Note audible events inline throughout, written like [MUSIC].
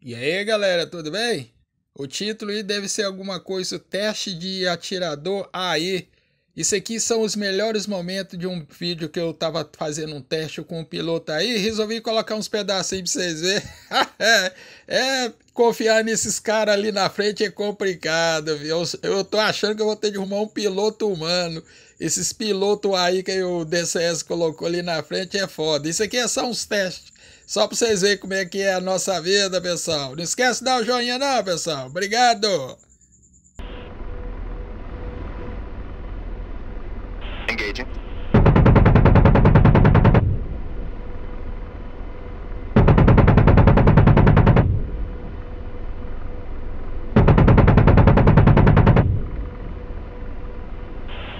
E aí, galera, tudo bem? O título deve ser alguma coisa, teste de atirador aí. Isso aqui são os melhores momentos de um vídeo que eu tava fazendo um teste com um piloto aí. Resolvi colocar uns pedacinhos pra vocês verem. [LAUGHS] é, confiar nesses caras ali na frente é complicado, viu? Eu, eu tô achando que eu vou ter de arrumar um piloto humano. Esses pilotos aí que o DCS colocou ali na frente é foda. Isso aqui é só uns testes. Só para vocês verem como é que é a nossa vida, pessoal. Não esquece de dar o joinha não, pessoal. Obrigado. Engaging.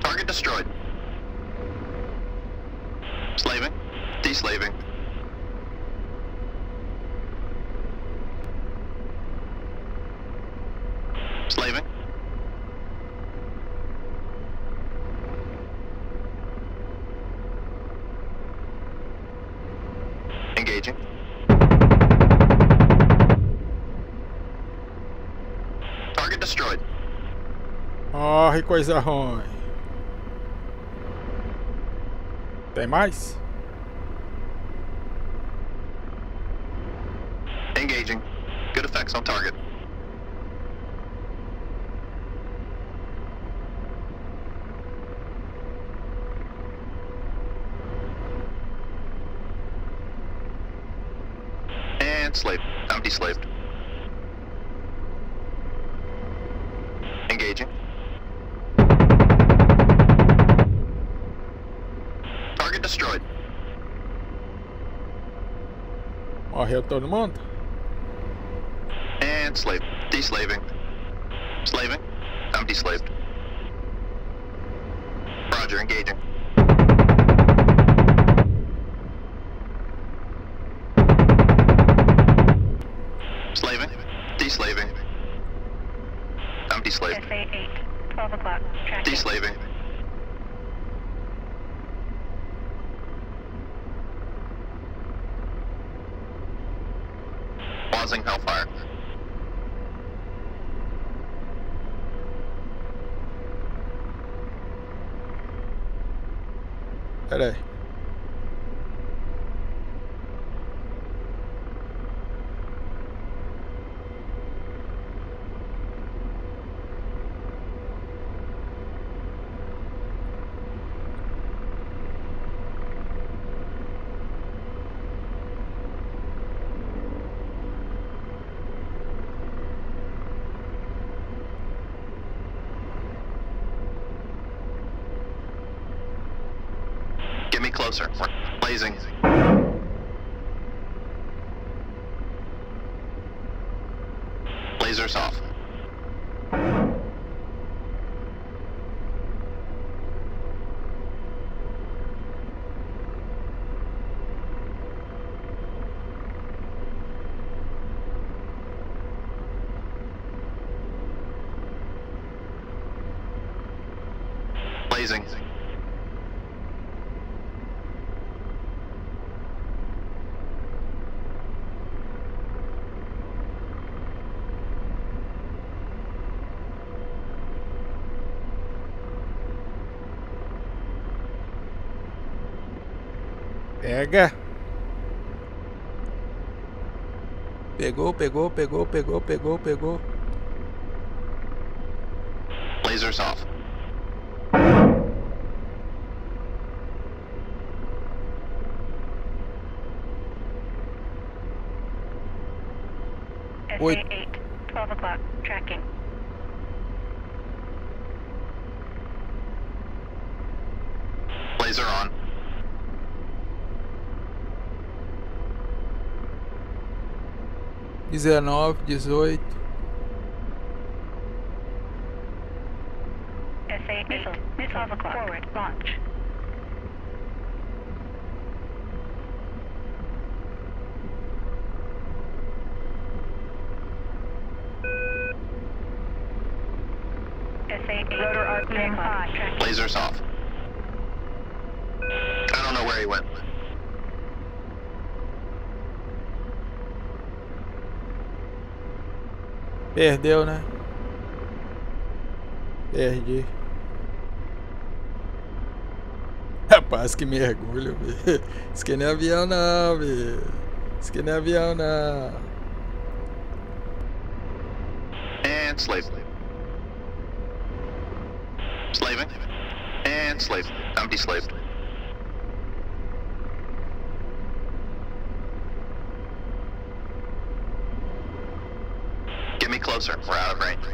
Target destroyed. Slaving. Deslaving. Slaving. Engaging. Target destroyed. Morre, coisa ruim. Tem mais? Engaging. Good effects on target. I'm. Engaging. Target destroyed. Morreu todo mundo? And slave. Deslaving. Slaving. I'm deslaved. Roger, engaging. Slaving. Deslaving. I'm deslaved. SA 8, 12 o'clock. Deslaving. Pausing Hellfire. Pera closer. We're blazing. Lasers off. Blazing. Pega. Pegou, pegou, pegou, pegou, pegou, pegou. Lasers off. 8, 12 o'clock, tracking. Laser on. Dezenove, dezoito. SA 8, 12 o'clock, forward, launch. SA 8, rotor RPM high, tracking. Lasers off. I don't know where he went. Perdeu, né? Perdi. Rapaz, que mergulho, velho. Isso aqui não é avião não, velho. Isso aqui não é avião não. And slave. Slaving. And slave. Empty slave. Closer. We're out of range.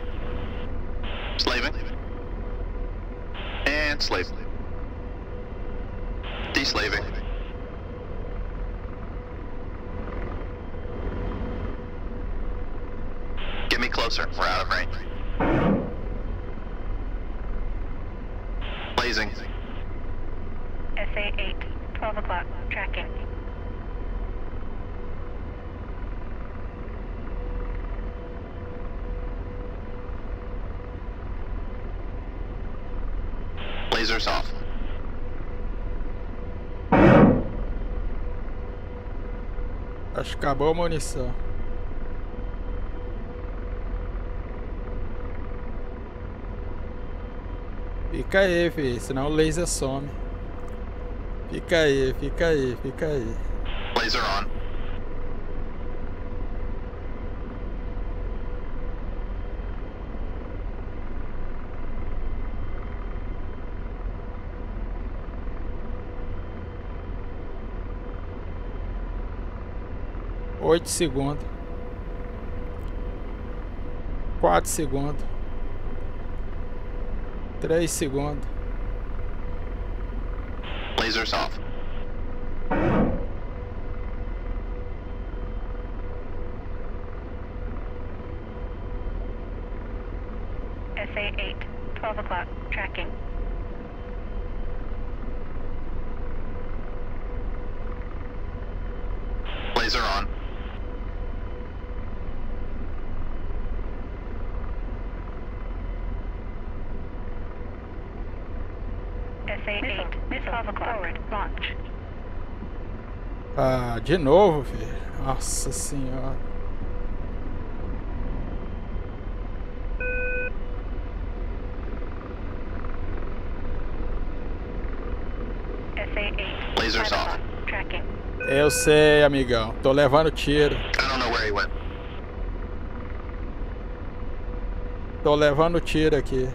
Slaving. And slave. Deslaving. Get me closer. We're out of range. Blazing. SA 8, 12 o'clock, tracking. Acho que acabou a munição. Fica aí, filho, senão o laser some. Fica aí, fica aí, fica aí. Laser on. Oito segundos. Quatro segundos. Três segundos. Lasers off. Ah, de novo, filho. Nossa senhora. Lasers off. Eu sei, amigão. Tô levando tiro. Tô levando tiro aqui.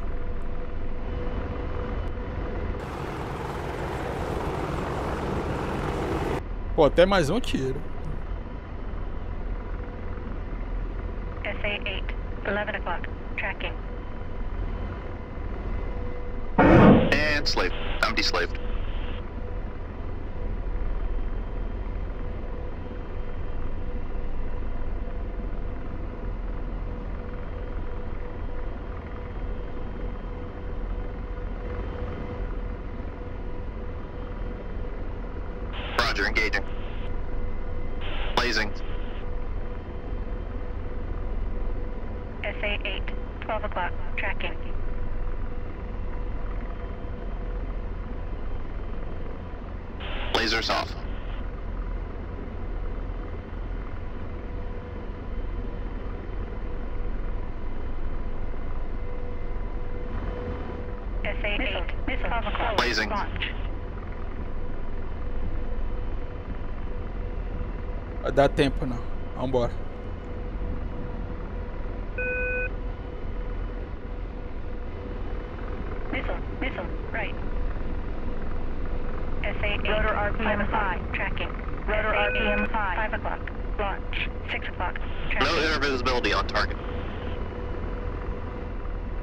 Pô, tem mais um tiro. SA 8, 11 o'clock, tracking. And slave. Empty slaved. Roger, engaging. Blazing. SA 8, 12 o'clock, tracking. Lasers off. Vai dar tempo não. Vambora. Missile, missile, right. SA 8, rotor RPM high, tracking. Rotor RPM high, 5 o'clock, launch. 6 o'clock, No tracking. inner visibility on target.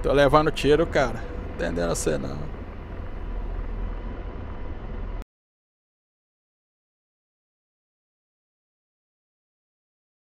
Tô levando tiro, cara. Entendendo você não.